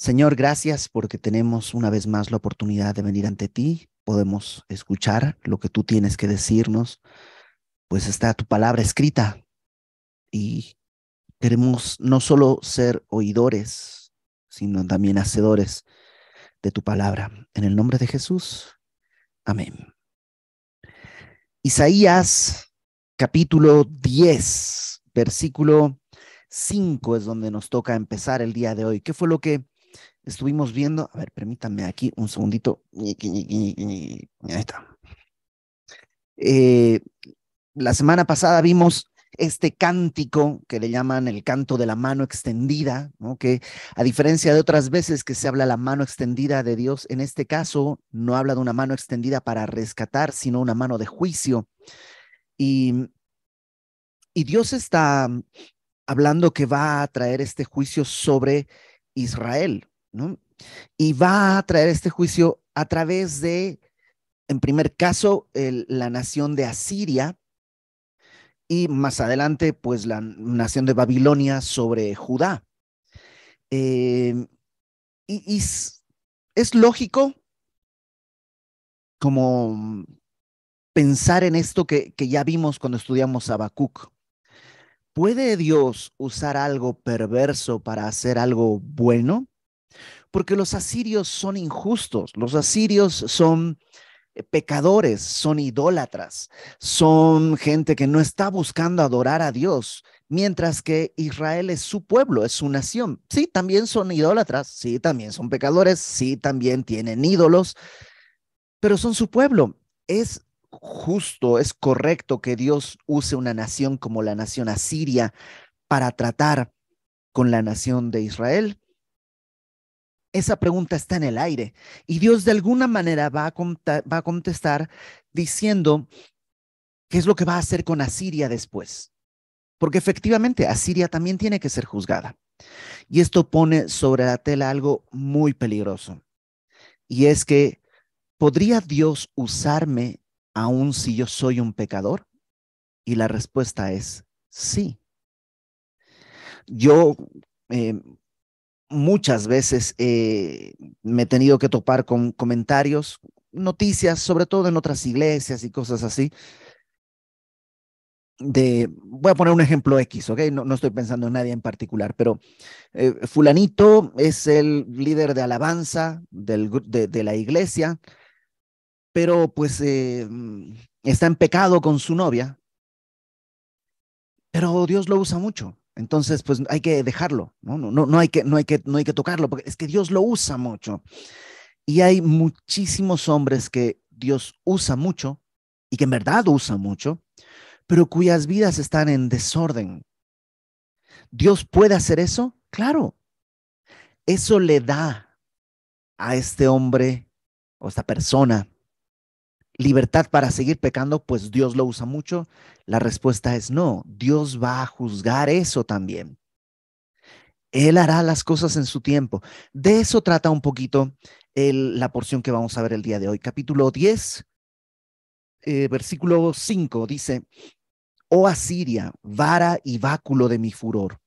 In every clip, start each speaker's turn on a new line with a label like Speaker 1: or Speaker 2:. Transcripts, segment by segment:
Speaker 1: Señor, gracias porque tenemos una vez más la oportunidad de venir ante ti. Podemos escuchar lo que tú tienes que decirnos, pues está tu palabra escrita y queremos no solo ser oidores, sino también hacedores de tu palabra. En el nombre de Jesús. Amén. Isaías capítulo 10, versículo 5 es donde nos toca empezar el día de hoy. ¿Qué fue lo que estuvimos viendo? A ver, permítanme aquí un segundito. Ahí está. Eh, la semana pasada vimos este cántico que le llaman el canto de la mano extendida, ¿no? que a diferencia de otras veces que se habla la mano extendida de Dios, en este caso no habla de una mano extendida para rescatar, sino una mano de juicio. Y, y Dios está hablando que va a traer este juicio sobre Israel, Y va a traer este juicio a través de, en primer caso, la nación de Asiria, y más adelante, pues la nación de Babilonia sobre Judá. Eh, y, es, lógico como pensar en esto que, ya vimos cuando estudiamos Habacuc. ¿Puede Dios usar algo perverso para hacer algo bueno? Porque los asirios son injustos, los asirios son eh, pecadores, son idólatras, son gente que no está buscando adorar a Dios, mientras que Israel es su pueblo, es su nación. Sí, también son idólatras, sí, también son pecadores, sí, también tienen ídolos, pero son su pueblo. Es justo, es correcto que Dios use una nación como la nación asiria para tratar con la nación de Israel. Esa pregunta está en el aire y Dios de alguna manera va a, va contestar diciendo qué es lo que va a hacer con Asiria después. Porque efectivamente Asiria también tiene que ser juzgada. Y esto pone sobre la tela algo muy peligroso. Y es que, ¿podría Dios usarme aún si yo soy un pecador? Y la respuesta es sí. Yo eh, muchas veces eh, me he tenido que topar con comentarios, noticias, sobre todo en otras iglesias y cosas así. De, voy a poner un ejemplo X, ¿ok? No, no estoy pensando en nadie en particular, pero eh, fulanito es el líder de alabanza de, la iglesia, pero pues eh, está en pecado con su novia, pero Dios lo usa mucho. Entonces, pues hay que dejarlo, ¿no? No, no, no, hay, que, no, hay, que, no hay que tocarlo, porque es que Dios lo usa mucho. Y hay muchísimos hombres que Dios usa mucho y que en verdad usa mucho, pero cuyas vidas están en desorden. ¿Dios puede hacer eso? Claro. Eso le da a este hombre o esta persona libertad para seguir pecando, pues Dios lo usa mucho. La respuesta es no, Dios va a juzgar eso también. Él hará las cosas en su tiempo. De eso trata un poquito la porción que vamos a ver el día de hoy. Capítulo 10, eh, versículo 5 dice, Oh Asiria, vara y báculo de mi furor.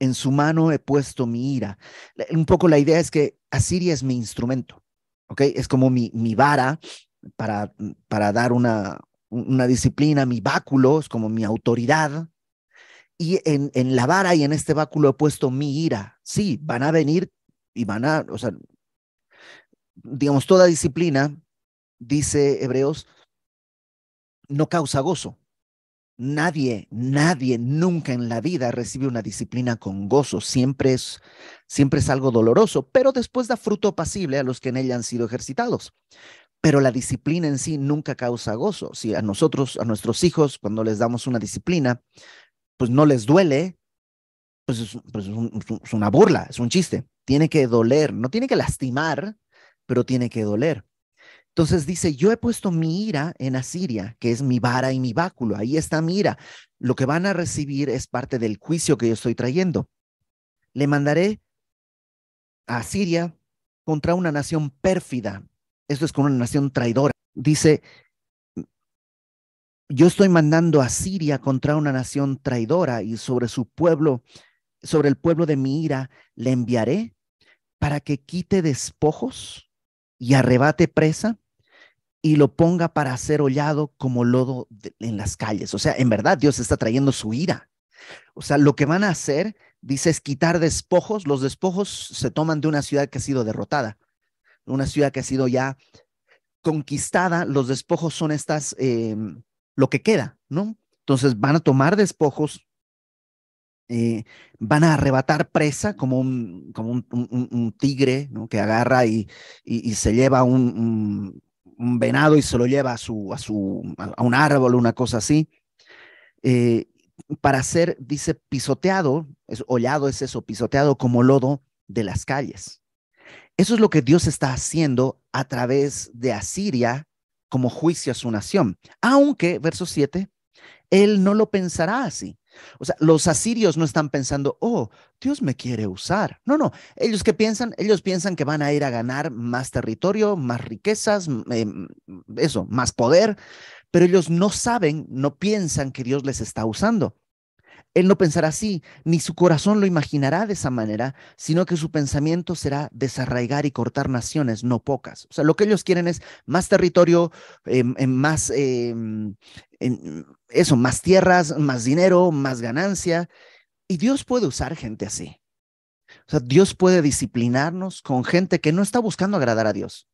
Speaker 1: En su mano he puesto mi ira. Un poco la idea es que Asiria es mi instrumento, ¿ok? Es como mi, mi vara para, para dar una, una disciplina, mi báculo, es como mi autoridad. Y en, en la vara y en este báculo he puesto mi ira. Sí, van a venir y van a, o sea, digamos, toda disciplina, dice Hebreos, no causa gozo. Nadie, nadie nunca en la vida recibe una disciplina con gozo. Siempre es, siempre es algo doloroso, pero después da fruto apacible a los que en ella han sido ejercitados pero la disciplina en sí nunca causa gozo. Si a nosotros, a nuestros hijos, cuando les damos una disciplina, pues no les duele, pues es, pues es, una burla, es un chiste. Tiene que doler, no tiene que lastimar, pero tiene que doler. Entonces dice, yo he puesto mi ira en Asiria, que es mi vara y mi báculo. Ahí está mi ira. Lo que van a recibir es parte del juicio que yo estoy trayendo. Le mandaré a Asiria contra una nación pérfida esto es con una nación traidora. Dice, yo estoy mandando a Siria contra una nación traidora y sobre su pueblo, sobre el pueblo de mi ira, le enviaré para que quite despojos y arrebate presa y lo ponga para ser hollado como lodo en las calles. O sea, en verdad Dios está trayendo su ira. O sea, lo que van a hacer, dice, es quitar despojos. Los despojos se toman de una ciudad que ha sido derrotada, una ciudad que ha sido ya conquistada. Los despojos son estas, em, lo que queda, ¿no? Entonces van a tomar despojos, eh, van a arrebatar presa como un, como un, tigre que agarra y, y, se lleva un, un, venado y se lo lleva a, su, a, su, a un árbol, una cosa así. Eh, para ser, dice, pisoteado, es, hollado es eso, pisoteado como lodo de las calles. Eso es lo que Dios está haciendo a través de Asiria como juicio a su nación. Aunque, verso 7, Él no lo pensará así. O sea, los asirios no están pensando, oh, Dios me quiere usar. No, no, ellos que piensan, ellos piensan que van a ir a ganar más territorio, más riquezas, em, eso, más poder, pero ellos no saben, no piensan que Dios les está usando. Él no pensará así, ni su corazón lo imaginará de esa manera, sino que su pensamiento será desarraigar y cortar naciones, no pocas. O sea, lo que ellos quieren es más territorio, em, em, más, em, eso, más tierras, más dinero, más ganancia. Y Dios puede usar gente así. O sea, Dios puede disciplinarnos con gente que no está buscando agradar a Dios.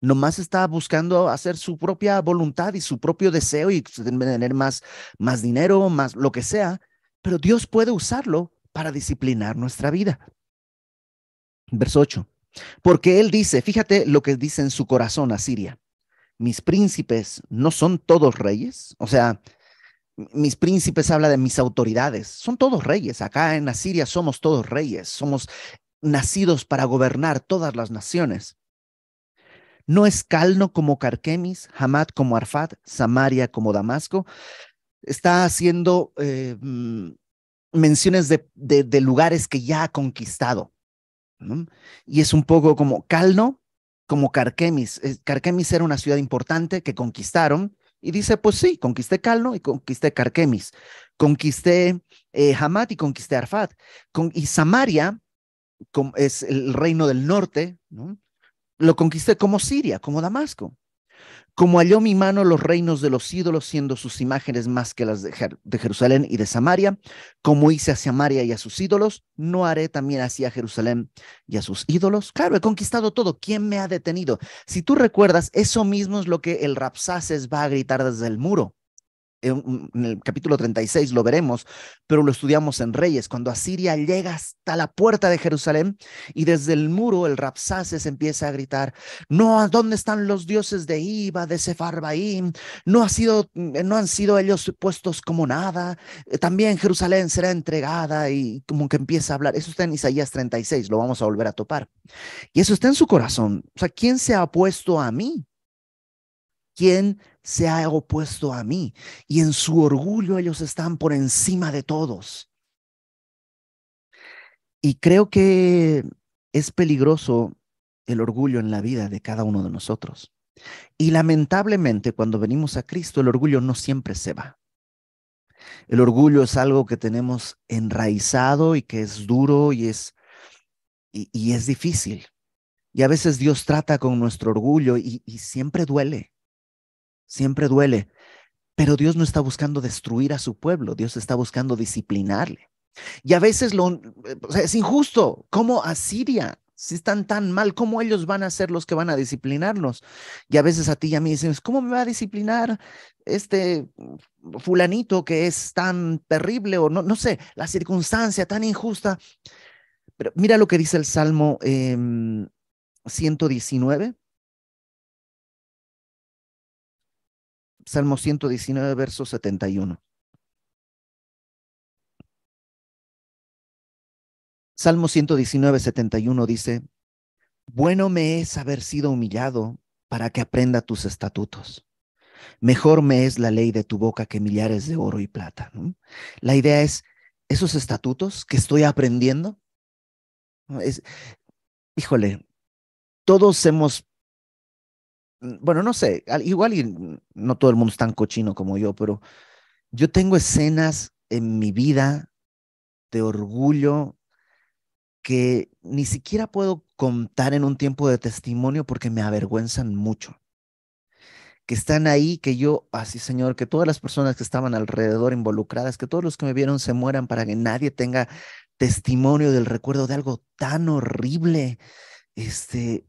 Speaker 1: Nomás está buscando hacer su propia voluntad y su propio deseo y tener más, más dinero, más lo que sea pero Dios puede usarlo para disciplinar nuestra vida. Verso 8. Porque Él dice, fíjate lo que dice en su corazón Asiria, mis príncipes no son todos reyes, o sea, mis príncipes habla de mis autoridades, son todos reyes, acá en Asiria somos todos reyes, somos nacidos para gobernar todas las naciones. No es Calno como Carquemis, Hamad como Arfat, Samaria como Damasco, está haciendo eh, mm, menciones de, lugares que ya ha conquistado. Y es un poco como Calno, como Carquemis. Carquemis era una ciudad importante que conquistaron. Y dice, pues sí, conquisté Calno y conquisté Carquemis. Conquisté eh, Hamad y conquisté Arfat. Con, y Samaria es el reino del norte, ¿no? lo conquisté como Siria, como Damasco. Como halló mi mano los reinos de los ídolos, siendo sus imágenes más que las de, Jerusalén y de Samaria, como hice a Samaria y a sus ídolos, no haré también así a Jerusalén y a sus ídolos. Claro, he conquistado todo. ¿Quién me ha detenido? Si tú recuerdas, eso mismo es lo que el Rapsaces va a gritar desde el muro en, el capítulo 36 lo veremos, pero lo estudiamos en Reyes, cuando Asiria llega hasta la puerta de Jerusalén y desde el muro el Rapsaces empieza a gritar, no, ¿dónde están los dioses de Iba, de Sefarbaim? No, ha sido, no han sido ellos puestos como nada, también Jerusalén será entregada y como que empieza a hablar, eso está en Isaías 36, lo vamos a volver a topar. Y eso está en su corazón, o sea, ¿quién se ha opuesto a mí? ¿Quién se ha opuesto a mí? Y en su orgullo ellos están por encima de todos. Y creo que es peligroso el orgullo en la vida de cada uno de nosotros. Y lamentablemente cuando venimos a Cristo, el orgullo no siempre se va. El orgullo es algo que tenemos enraizado y que es duro y es, y, es difícil. Y a veces Dios trata con nuestro orgullo y siempre duele siempre duele, pero Dios no está buscando destruir a su pueblo, Dios está buscando disciplinarle. Y a veces lo, es injusto, como Asiria, si están tan mal, ¿cómo ellos van a ser los que van a disciplinarnos? Y a veces a ti y a mí dicen, ¿cómo me va a disciplinar este fulanito que es tan terrible o no, no sé, la circunstancia tan injusta? Pero mira lo que dice el Salmo 119, Salmo 119, verso 71. Salmo 119, 71 dice, bueno me es haber sido humillado para que aprenda tus estatutos. Mejor me es la ley de tu boca que millares de oro y plata. La idea es, esos estatutos que estoy aprendiendo, híjole, todos hemos bueno, no sé, igual y no todo el mundo es tan cochino como yo, pero yo tengo escenas en mi vida de orgullo que ni siquiera puedo contar en un tiempo de testimonio porque me avergüenzan mucho. Que están ahí, que yo, así Señor, que todas las personas que estaban alrededor involucradas, que todos los que me vieron se mueran para que nadie tenga testimonio del recuerdo de algo tan horrible. Este,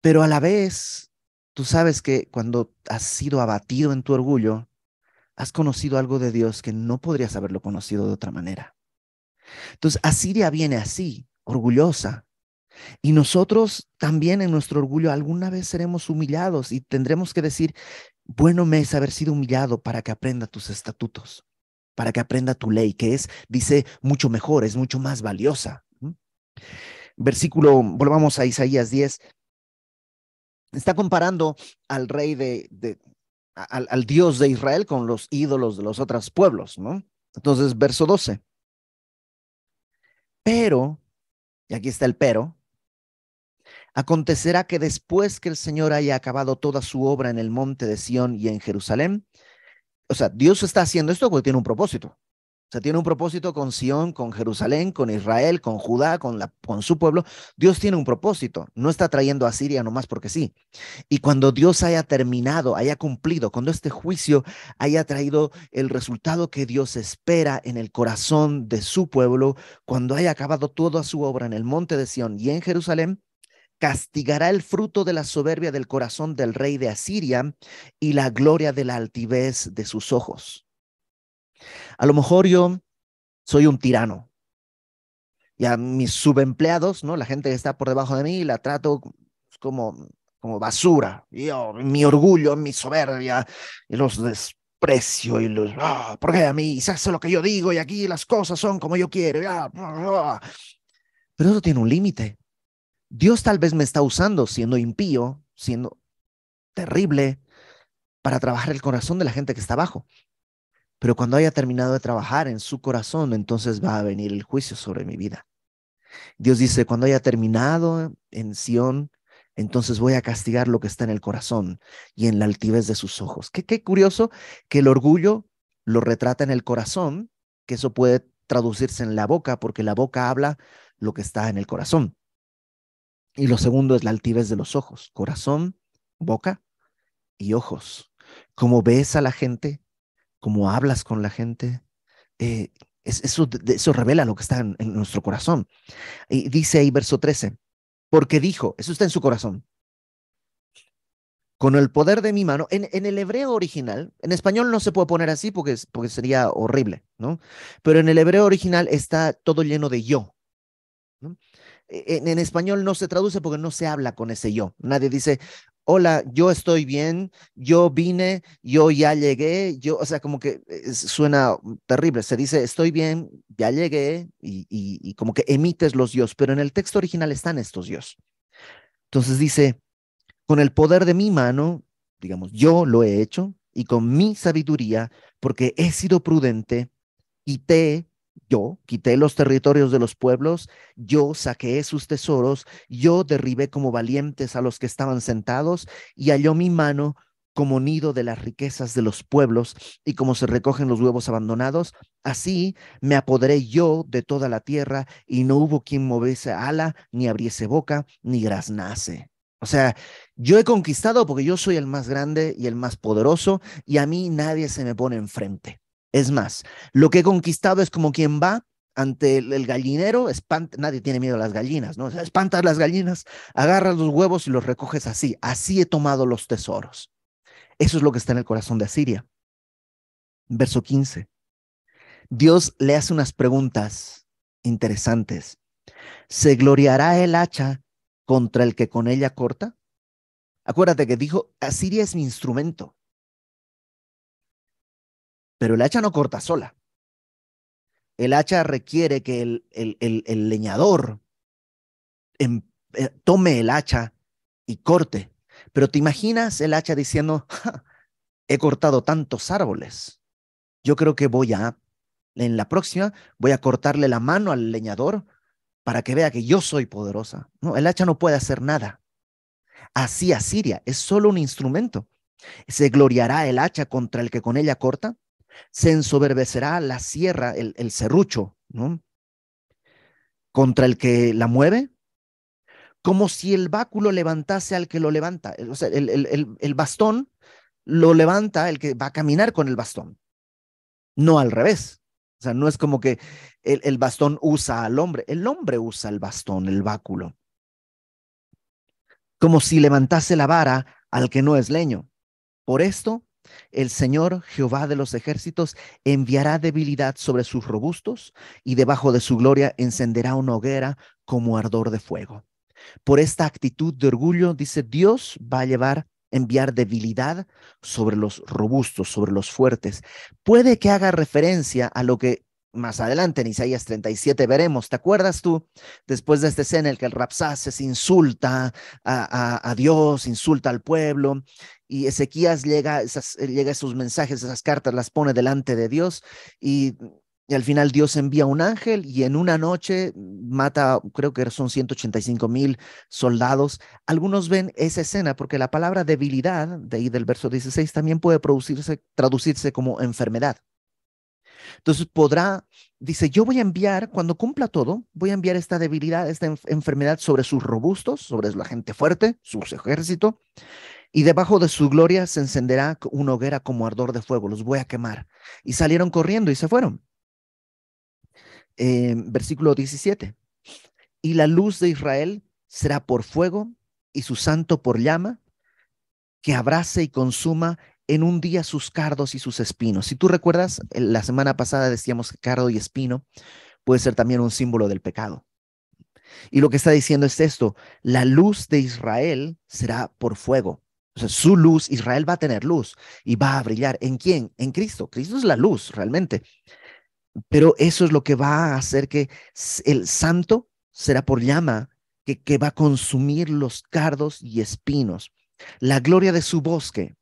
Speaker 1: pero a la vez, tú sabes que cuando has sido abatido en tu orgullo, has conocido algo de Dios que no podrías haberlo conocido de otra manera. Entonces, Asiria viene así, orgullosa. Y nosotros también en nuestro orgullo alguna vez seremos humillados y tendremos que decir, bueno me es haber sido humillado para que aprenda tus estatutos, para que aprenda tu ley, que es, dice, mucho mejor, es mucho más valiosa. Versículo, volvamos a Isaías 10, está comparando al rey de, al, al, Dios de Israel con los ídolos de los otros pueblos, ¿no? Entonces, verso 12. Pero, y aquí está el pero, acontecerá que después que el Señor haya acabado toda su obra en el monte de Sión y en Jerusalén, o sea, Dios está haciendo esto porque tiene un propósito. O sea, tiene un propósito con Sión, con Jerusalén, con Israel, con Judá, con, su pueblo. Dios tiene un propósito. No está trayendo a Siria nomás porque sí. Y cuando Dios haya terminado, haya cumplido, cuando este juicio haya traído el resultado que Dios espera en el corazón de su pueblo, cuando haya acabado toda su obra en el monte de Sión y en Jerusalén, castigará el fruto de la soberbia del corazón del rey de Asiria y la gloria de la altivez de sus ojos. A lo mejor yo soy un tirano. Y a mis subempleados, ¿no? La gente que está por debajo de mí, la trato como, como basura. Yo, mi orgullo, mi soberbia, y los desprecio y los, ah, porque a mí se hace lo que yo digo y aquí las cosas son como yo quiero. Pero eso tiene un límite. Dios tal vez me está usando siendo impío, siendo terrible, para trabajar el corazón de la gente que está abajo. Pero cuando haya terminado de trabajar en su corazón, entonces va a venir el juicio sobre mi vida. Dios dice, cuando haya terminado en Sión, entonces voy a castigar lo que está en el corazón y en la altivez de sus ojos. Qué, qué curioso que el orgullo lo retrata en el corazón, que eso puede traducirse en la boca, porque la boca habla lo que está en el corazón. Y lo segundo es la altivez de los ojos, corazón, boca y ojos. Como ves a la gente, cómo hablas con la gente. Eh, eso, revela lo que está en, nuestro corazón. Y dice ahí verso 13, porque dijo, eso está en su corazón, con el poder de mi mano, en, el hebreo original, en español no se puede poner así porque, porque sería horrible, ¿no? Pero en el hebreo original está todo lleno de yo. E, en, en, español no se traduce porque no se habla con ese yo. Nadie dice, hola, yo estoy bien, yo vine, yo ya llegué, yo, o sea, como que eh, suena terrible, se dice, estoy bien, ya llegué, y, como que emites los dios, pero en el texto original están estos dios. Entonces dice, con el poder de mi mano, digamos, yo lo he hecho, y con mi sabiduría, porque he sido prudente, quité yo quité los territorios de los pueblos, yo saqué sus tesoros, yo derribé como valientes a los que estaban sentados y halló mi mano como nido de las riquezas de los pueblos y como se recogen los huevos abandonados, así me apoderé yo de toda la tierra y no hubo quien moviese ala, ni abriese boca, ni graznase. O sea, yo he conquistado porque yo soy el más grande y el más poderoso y a mí nadie se me pone enfrente. Es más, lo que he conquistado es como quien va ante el, gallinero, nadie tiene miedo a las gallinas, ¿no? O espantas las gallinas, agarras los huevos y los recoges así. Así he tomado los tesoros. Eso es lo que está en el corazón de Asiria. Verso 15. Dios le hace unas preguntas interesantes. ¿Se gloriará el hacha contra el que con ella corta? Acuérdate que dijo, Asiria es mi instrumento. Pero el hacha no corta sola. El hacha requiere que el, leñador em, eh, tome el hacha y corte. Pero te imaginas el hacha diciendo, he cortado tantos árboles. Yo creo que voy a, en la próxima, voy a cortarle la mano al leñador para que vea que yo soy poderosa. No, el hacha no puede hacer nada. Así Asiria es solo un instrumento. ¿Se gloriará el hacha contra el que con ella corta? Se ensoberbecerá la sierra, el, el serrucho, ¿no? contra el que la mueve, como si el báculo levantase al que lo levanta. O sea, el, el, el, bastón lo levanta el que va a caminar con el bastón, no al revés. O sea, no es como que el, el, bastón usa al hombre, el hombre usa el bastón, el báculo. Como si levantase la vara al que no es leño. Por esto, el Señor Jehová de los ejércitos enviará debilidad sobre sus robustos y debajo de su gloria encenderá una hoguera como ardor de fuego. Por esta actitud de orgullo, dice Dios, va a llevar, enviar debilidad sobre los robustos, sobre los fuertes. Puede que haga referencia a lo que más adelante en Isaías 37 veremos. ¿Te acuerdas tú después de esta escena en el que el Rapsaces insulta a, a, Dios, insulta al pueblo y Ezequías llega, esas, llega esos mensajes, esas cartas las pone delante de Dios y, y, al final Dios envía un ángel y en una noche mata, creo que son 185 mil soldados. Algunos ven esa escena porque la palabra debilidad, de ahí del verso 16, también puede producirse, traducirse como enfermedad. Entonces podrá, dice, yo voy a enviar, cuando cumpla todo, voy a enviar esta debilidad, esta enfermedad sobre sus robustos, sobre la gente fuerte, su ejército, y debajo de su gloria se encenderá una hoguera como ardor de fuego, los voy a quemar. Y salieron corriendo y se fueron. Eh, versículo 17. Y la luz de Israel será por fuego y su santo por llama, que abrace y consuma en un día sus cardos y sus espinos. Si tú recuerdas, la semana pasada decíamos que cardo y espino puede ser también un símbolo del pecado. Y lo que está diciendo es esto, la luz de Israel será por fuego. O sea, su luz, Israel va a tener luz y va a brillar. ¿En quién? En Cristo. Cristo es la luz, realmente. Pero eso es lo que va a hacer que el santo será por llama, que, que va a consumir los cardos y espinos. La gloria de su bosque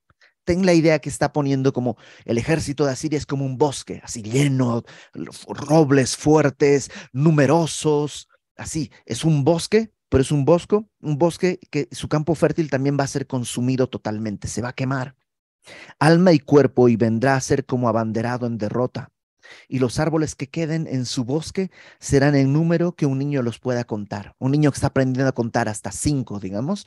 Speaker 1: ten la idea que está poniendo como el ejército de Asiria es como un bosque, así lleno, robles fuertes, numerosos, así, es un bosque, pero es un bosque, un bosque que su campo fértil también va a ser consumido totalmente, se va a quemar. Alma y cuerpo y vendrá a ser como abanderado en derrota. Y los árboles que queden en su bosque serán en número que un niño los pueda contar. Un niño que está aprendiendo a contar hasta cinco, digamos,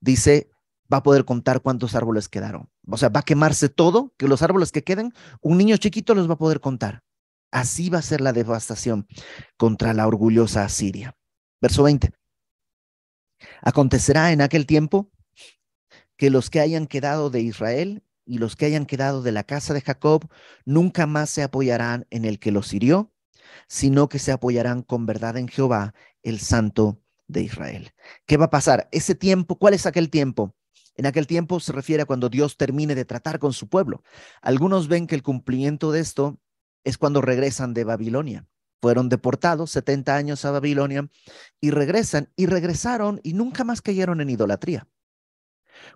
Speaker 1: dice, va a poder contar cuántos árboles quedaron. O sea, va a quemarse todo, que los árboles que queden, un niño chiquito los va a poder contar. Así va a ser la devastación contra la orgullosa Asiria. Verso 20. Acontecerá en aquel tiempo que los que hayan quedado de Israel y los que hayan quedado de la casa de Jacob nunca más se apoyarán en el que los hirió, sino que se apoyarán con verdad en Jehová, el Santo de Israel. ¿Qué va a pasar? Ese tiempo, ¿cuál es aquel tiempo? En aquel tiempo se refiere a cuando Dios termine de tratar con su pueblo. Algunos ven que el cumplimiento de esto es cuando regresan de Babilonia. Fueron deportados 70 años a Babilonia y regresan y regresaron y nunca más cayeron en idolatría.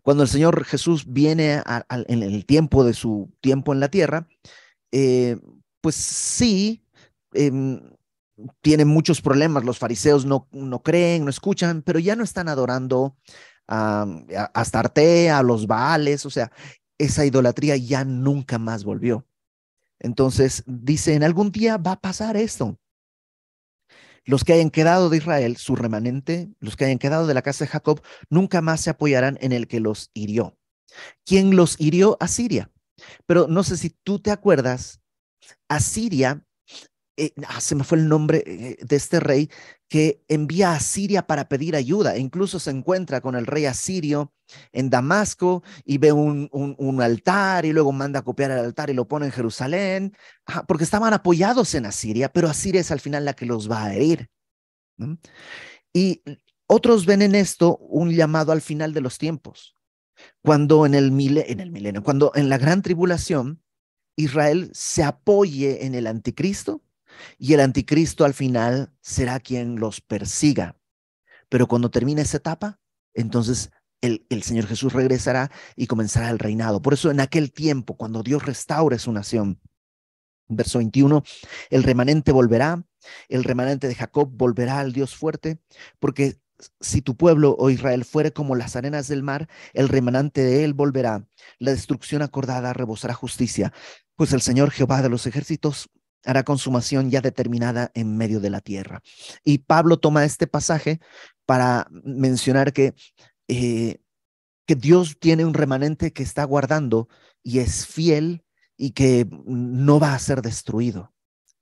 Speaker 1: Cuando el Señor Jesús viene en el tiempo de su tiempo en la tierra, eh, pues sí, em, tienen muchos problemas. Los fariseos no, no creen, no escuchan, pero ya no están adorando a, Astarte, a los Baales, o sea, esa idolatría ya nunca más volvió. Entonces, dice, en algún día va a pasar esto. Los que hayan quedado de Israel, su remanente, los que hayan quedado de la casa de Jacob, nunca más se apoyarán en el que los hirió. ¿Quién los hirió? Asiria. Pero no sé si tú te acuerdas, Asiria eh, ah, se me fue el nombre eh, de este rey, que envía a Siria para pedir ayuda. Incluso se encuentra con el rey asirio en Damasco y ve un, un, altar y luego manda a copiar el altar y lo pone en Jerusalén, porque estaban apoyados en Asiria, pero Asiria es al final la que los va a herir. Y otros ven en esto un llamado al final de los tiempos, cuando en el, en el milenio, cuando en la gran tribulación Israel se apoye en el anticristo y el anticristo al final será quien los persiga. Pero cuando termine esa etapa, entonces el, el, Señor Jesús regresará y comenzará el reinado. Por eso en aquel tiempo, cuando Dios restaure su nación, verso 21, el remanente volverá, el remanente de Jacob volverá al Dios fuerte, porque si tu pueblo o Israel fuere como las arenas del mar, el remanente de él volverá, la destrucción acordada rebosará justicia, pues el Señor Jehová de los ejércitos hará consumación ya determinada en medio de la tierra. Y Pablo toma este pasaje para mencionar que, eh, que Dios tiene un remanente que está guardando y es fiel y que no va a ser destruido.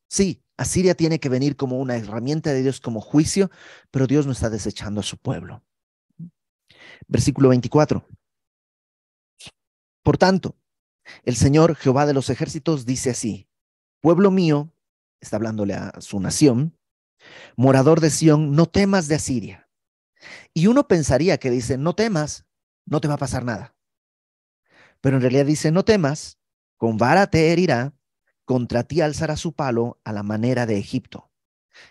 Speaker 1: Sí, Asiria tiene que venir como una herramienta de Dios como juicio, pero Dios no está desechando a su pueblo. Versículo 24. Por tanto, el Señor Jehová de los ejércitos dice así, pueblo mío, está hablándole a su nación, morador de Sión, no temas de Asiria. Y uno pensaría que dice, no temas, no te va a pasar nada. Pero en realidad dice, no temas, con vara te herirá, contra ti alzará su palo a la manera de Egipto.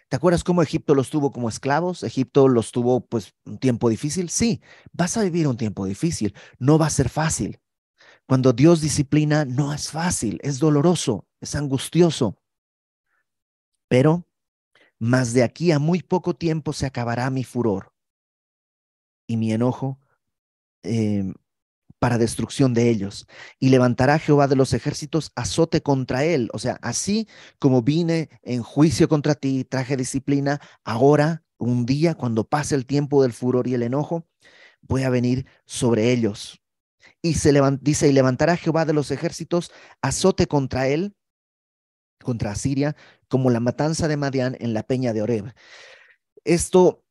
Speaker 1: ¿Te acuerdas cómo Egipto los tuvo como esclavos? Egipto los tuvo pues un tiempo difícil. Sí, vas a vivir un tiempo difícil, no va a ser fácil. Cuando Dios disciplina, no es fácil, es doloroso, es angustioso. Pero, más de aquí a muy poco tiempo se acabará mi furor y mi enojo em, para destrucción de ellos. Y levantará Jehová de los ejércitos azote contra él. O sea, así como vine en juicio contra ti, traje disciplina, ahora, un día, cuando pase el tiempo del furor y el enojo, voy a venir sobre ellos. Y se dice, y levantará Jehová de los ejércitos azote contra él, contra Asiria, como la matanza de Madián en la peña de Oreb. Esto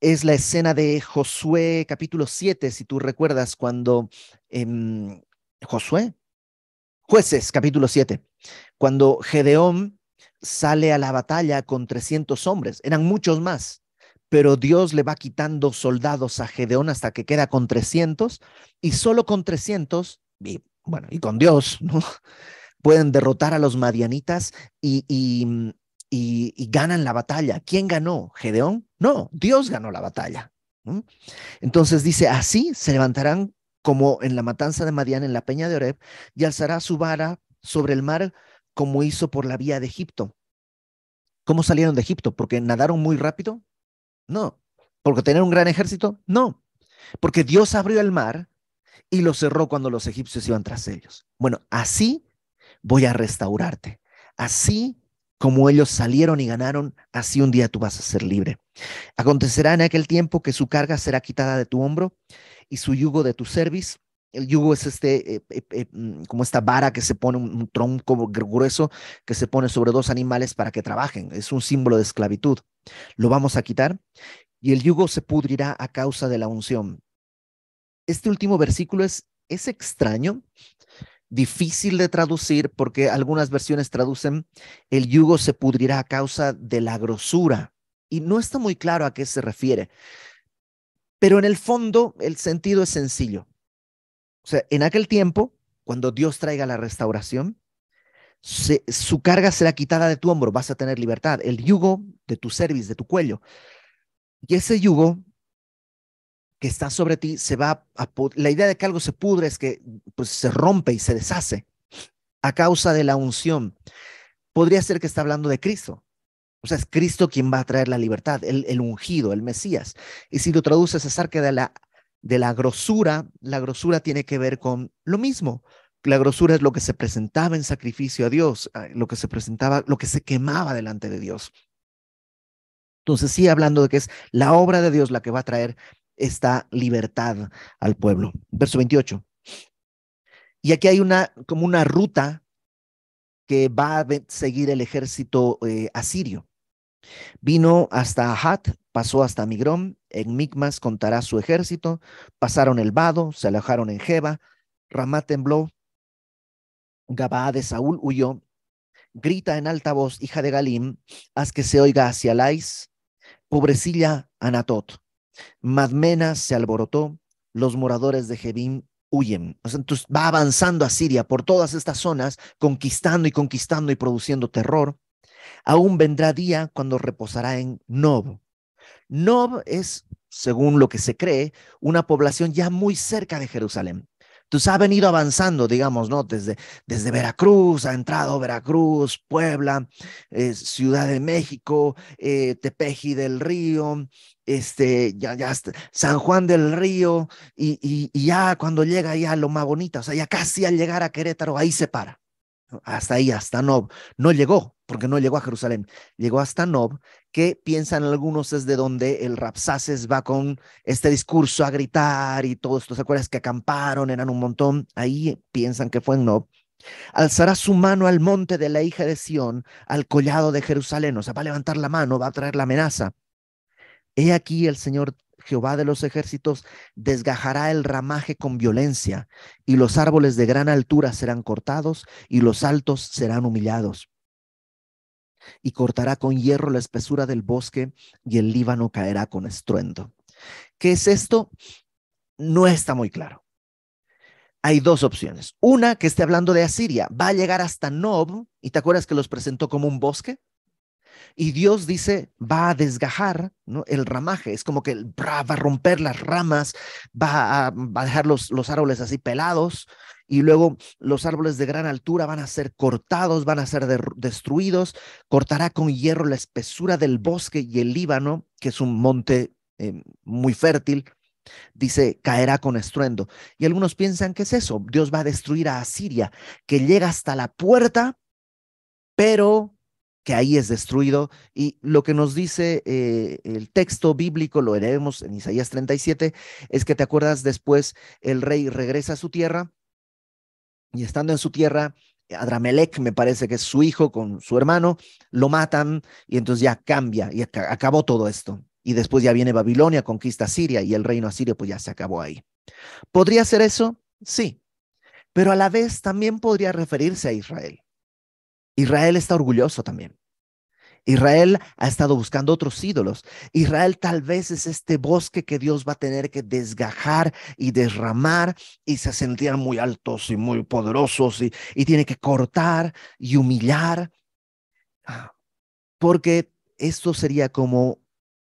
Speaker 1: es la escena de Josué capítulo 7, si tú recuerdas, cuando em, Josué, jueces capítulo 7, cuando Gedeón sale a la batalla con 300 hombres, eran muchos más, pero Dios le va quitando soldados a Gedeón hasta que queda con 300 y solo con 300, y bueno, y con Dios, ¿no? Pueden derrotar a los madianitas y, ganan la batalla. ¿Quién ganó? ¿Gedeón? No, Dios ganó la batalla. Entonces dice, así se levantarán como en la matanza de Madián en la peña de Oreb y alzará su vara sobre el mar como hizo por la vía de Egipto. ¿Cómo salieron de Egipto? ¿Porque nadaron muy rápido? No. ¿Porque tener un gran ejército? No. Porque Dios abrió el mar y lo cerró cuando los egipcios iban tras ellos. Bueno, así voy a restaurarte. Así como ellos salieron y ganaron, así un día tú vas a ser libre. Acontecerá en aquel tiempo que su carga será quitada de tu hombro y su yugo de tu cerviz. El yugo es este, eh, eh, eh, mm, como esta vara que se pone, un, tronco grueso que se pone sobre dos animales para que trabajen. Es un símbolo de esclavitud. Lo vamos a quitar y el yugo se pudrirá a causa de la unción. Este último versículo es, es extraño difícil de traducir porque algunas versiones traducen el yugo se pudrirá a causa de la grosura y no está muy claro a qué se refiere. Pero en el fondo el sentido es sencillo. Sea, en aquel tiempo, cuando Dios traiga la restauración, su carga será quitada de tu hombro, vas a tener libertad, el yugo de tu cerviz, de tu cuello. Y ese yugo que está sobre ti se va a... La idea de que algo se pudre es que pues, se rompe y se deshace a causa de la unción. Podría ser que está hablando de Cristo. O sea, es Cristo quien va a traer la libertad, el, ungido, el Mesías. Y si lo traduces acerca de la, de la grosura, la grosura tiene que ver con lo mismo. La grosura es lo que se presentaba en sacrificio a Dios, ah, lo que se presentaba, lo que se quemaba delante de Dios. Entonces, sí, hablando de que es la obra de Dios la que va a traer esta libertad al pueblo. Verso 28. Y aquí hay una, como una ruta que va a seguir el ejército eh, asirio. Vino hasta Ahat, pasó hasta Migrón, en Micmas contará su ejército, pasaron el vado, se alojaron en Jeba, Ramá tembló, Gabaa de Saúl huyó, grita en alta voz, hija de Galim, haz que se oiga hacia Lais, pobrecilla Anatot. Madmena se alborotó, los moradores de Jebim huyen. entonces va avanzando a Siria por todas estas zonas, conquistando y conquistando y produciendo terror. Aún vendrá día cuando reposará en Nob. Nob es, según lo que se cree, una población ya muy cerca de Jerusalén. Entonces ha venido avanzando, digamos, ¿no? Desde, desde Veracruz, ha entrado Veracruz, Puebla, eh, Ciudad de México, eh, Tepeji del Río, este, ya, ya, San Juan del Río, y, y, ya cuando llega ya lo más bonito, o sea, ya casi al llegar a Querétaro, ahí se para. Hasta ahí, hasta Nob. No llegó, porque no llegó a Jerusalén, llegó hasta Nob, que piensan algunos es de donde el Rapsaces va con este discurso a gritar y todo esto. ¿Se acuerdas que acamparon? Eran un montón. Ahí piensan que fue en Nob. Alzará su mano al monte de la hija de Sión, al collado de Jerusalén. O sea, va a levantar la mano, va a traer la amenaza. He aquí el Señor Jehová de los ejércitos desgajará el ramaje con violencia, y los árboles de gran altura serán cortados, y los altos serán humillados. Y cortará con hierro la espesura del bosque, y el Líbano caerá con estruendo. ¿Qué es esto? No está muy claro. Hay dos opciones. Una, que esté hablando de Asiria, va a llegar hasta Nob, y te acuerdas que los presentó como un bosque. Y Dios dice, va a desgajar ¿no? el ramaje, es como que va a romper las ramas, va a, dejar los, los árboles así pelados, y luego los árboles de gran altura van a ser cortados, van a ser destruidos, cortará con hierro la espesura del bosque y el Líbano, que es un monte eh, muy fértil, dice, caerá con estruendo. Y algunos piensan que es eso, Dios va a destruir a Asiria, que llega hasta la puerta, pero que ahí es destruido. Y lo que nos dice eh, el texto bíblico, lo leemos en Isaías 37, es que te acuerdas después, el rey regresa a su tierra y estando en su tierra, Adramelech, me parece que es su hijo con su hermano, lo matan y entonces ya cambia y acabó todo esto. Y después ya viene Babilonia, conquista Siria y el reino asirio pues ya se acabó ahí. ¿Podría ser eso? Sí, pero a la vez también podría referirse a Israel. Israel está orgulloso también. Israel ha estado buscando otros ídolos. Israel tal vez es este bosque que Dios va a tener que desgajar y derramar y se sentían muy altos y muy poderosos y, tiene que cortar y humillar. Ah, porque esto sería como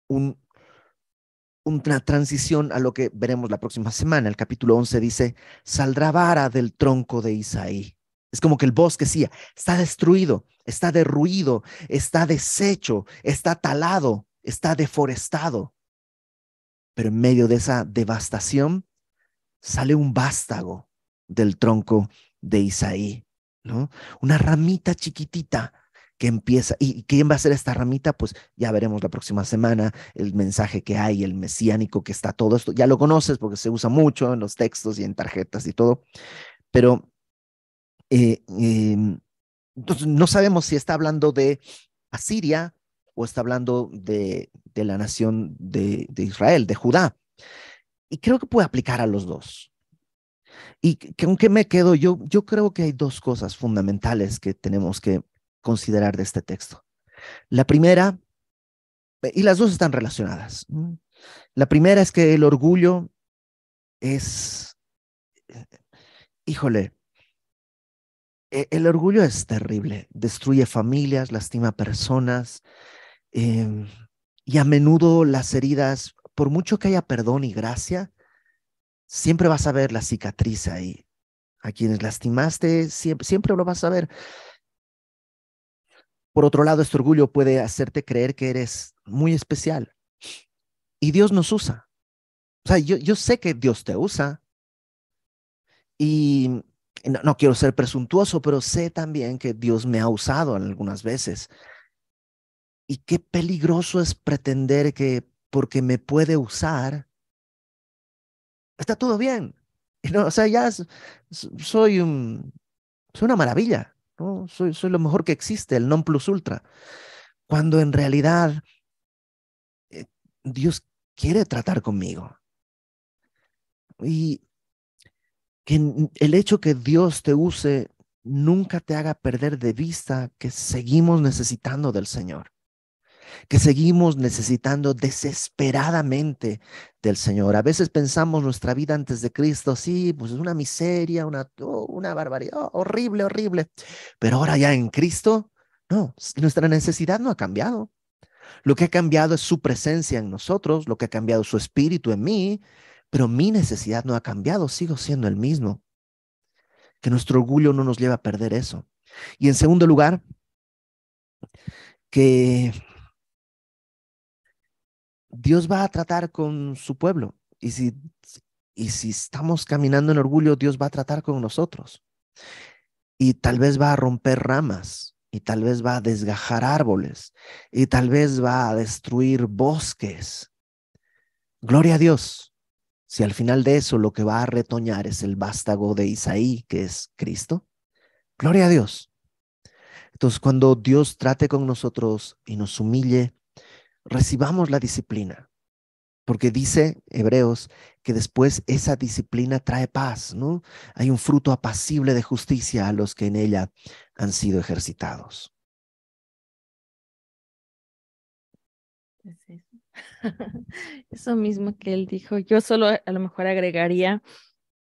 Speaker 1: un, una transición a lo que veremos la próxima semana. El capítulo 11 dice, saldrá vara del tronco de Isaí. Es como que el bosque sí, está destruido, está derruido, está deshecho, está talado, está deforestado. Pero en medio de esa devastación sale un vástago del tronco de Isaí, ¿no? Una ramita chiquitita que empieza. ¿Y quién va a ser esta ramita? Pues ya veremos la próxima semana el mensaje que hay, el mesiánico que está todo esto. Ya lo conoces porque se usa mucho en los textos y en tarjetas y todo. Pero eh, entonces, no sabemos si está hablando de Asiria o está hablando de, de la nación de, Israel, de Judá. Y creo que puede aplicar a los dos. Y que aunque me quedo, yo, yo creo que hay dos cosas fundamentales que tenemos que considerar de este texto. La primera, y las dos están relacionadas. La primera es que el orgullo es, híjole, e, el orgullo es terrible, destruye familias, lastima personas em, y a menudo las heridas, por mucho que haya perdón y gracia, siempre vas a ver la cicatriz ahí. A quienes lastimaste, siempre, siempre lo vas a ver. Por otro lado, este orgullo puede hacerte creer que eres muy especial. Y Dios nos usa. O sea, yo, yo sé que Dios te usa. Y no, quiero ser presuntuoso, pero sé también que Dios me ha usado algunas veces. Y qué peligroso es pretender que porque me puede usar, está todo bien. No, o sea, ya soy, un, soy una maravilla, ¿no? soy, soy lo mejor que existe, el non plus ultra. Cuando en realidad eh, Dios quiere tratar conmigo. Y el hecho que Dios te use nunca te haga perder de vista que seguimos necesitando del Señor, que seguimos necesitando desesperadamente del Señor. A veces pensamos nuestra vida antes de Cristo, sí, pues es una miseria, una, oh, una barbaridad, horrible, horrible, pero ahora ya en Cristo, no, nuestra necesidad no ha cambiado. Lo que ha cambiado es su presencia en nosotros, lo que ha cambiado es su espíritu en mí, pero mi necesidad no ha cambiado, sigo siendo el mismo. Que nuestro orgullo no nos lleve a perder eso. Y en segundo lugar, que Dios va a tratar con su pueblo. Y si, y si estamos caminando en orgullo, Dios va a tratar con nosotros. y tal vez va a romper ramas y tal vez va a desgajar árboles y tal vez va a destruir bosques. Gloria a Dios. Si al final de eso lo que va a retoñar es el vástago de Isaí, que es Cristo, gloria a Dios. Entonces, cuando Dios trate con nosotros y nos humille, recibamos la disciplina, porque dice Hebreos que después esa disciplina trae paz, ¿no? Hay un fruto apacible de justicia a los que en ella han sido ejercitados.
Speaker 2: Eso mismo que él dijo, yo solo a lo mejor agregaría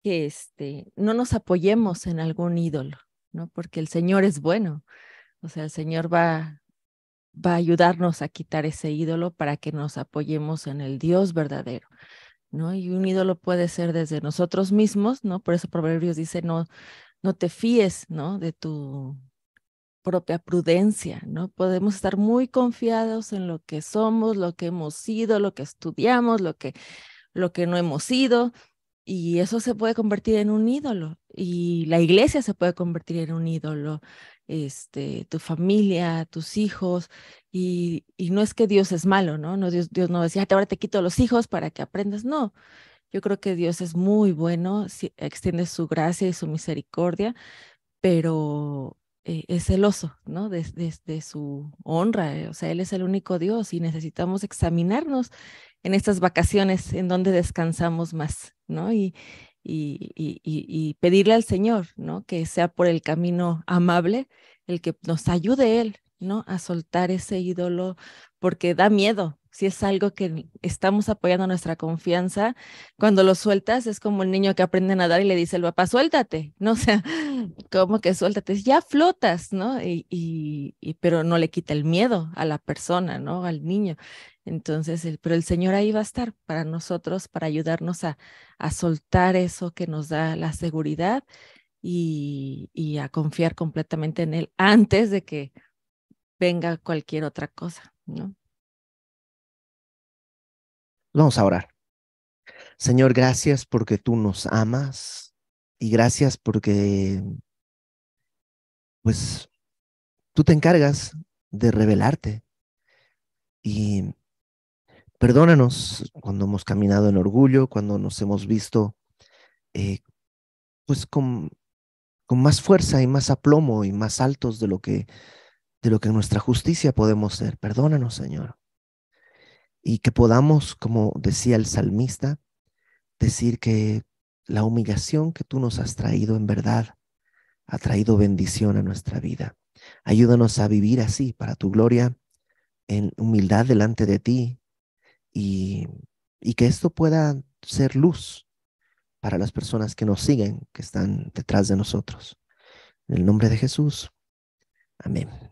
Speaker 2: que este, no nos apoyemos en algún ídolo, ¿no? Porque el Señor es bueno. O sea, el Señor va, va a ayudarnos a quitar ese ídolo para que nos apoyemos en el Dios verdadero, ¿no? Y un ídolo puede ser desde nosotros mismos, ¿no? Por eso Proverbios dice, no, no te fíes, ¿no? De tu propia prudencia, ¿no? Podemos estar muy confiados en lo que somos, lo que hemos sido, lo que estudiamos, lo que, lo que no hemos sido, y eso se puede convertir en un ídolo, y la iglesia se puede convertir en un ídolo, este, tu familia, tus hijos, y, y no es que Dios es malo, ¿no? no Dios, Dios no decía, ahora te quito los hijos para que aprendas, no. Yo creo que Dios es muy bueno, extiende su gracia y su misericordia, pero eh, es celoso, ¿no? Desde su honra, eh, o sea, Él es el único Dios y necesitamos examinarnos en estas vacaciones en donde descansamos más, ¿no? Y, y, pedirle al Señor, ¿no? Que sea por el camino amable el que nos ayude Él, ¿no? A soltar ese ídolo, porque da miedo. Si es algo que estamos apoyando nuestra confianza, cuando lo sueltas es como el niño que aprende a nadar y le dice el papá, suéltate, ¿no? O sea, como que suéltate, ya flotas, ¿no? Y, y, pero no le quita el miedo a la persona, ¿no? Al niño. Entonces, el, pero el Señor ahí va a estar para nosotros, para ayudarnos a, a soltar eso que nos da la seguridad y, y, a confiar completamente en Él antes de que venga cualquier otra cosa, ¿no?
Speaker 1: Vamos a orar. Señor, gracias porque tú nos amas y gracias porque, pues, tú te encargas de revelarte y Perdónanos cuando hemos caminado en orgullo, cuando nos hemos visto eh, pues con, con más fuerza y más aplomo y más altos de lo que de lo que nuestra justicia podemos ser. Perdónanos, Señor. Y que podamos, como decía el salmista, decir que la humillación que tú nos has traído en verdad ha traído bendición a nuestra vida. Ayúdanos a vivir así para tu gloria, en humildad delante de ti, y, que esto pueda ser luz para las personas que nos siguen, que están detrás de nosotros. En el nombre de Jesús. Amén.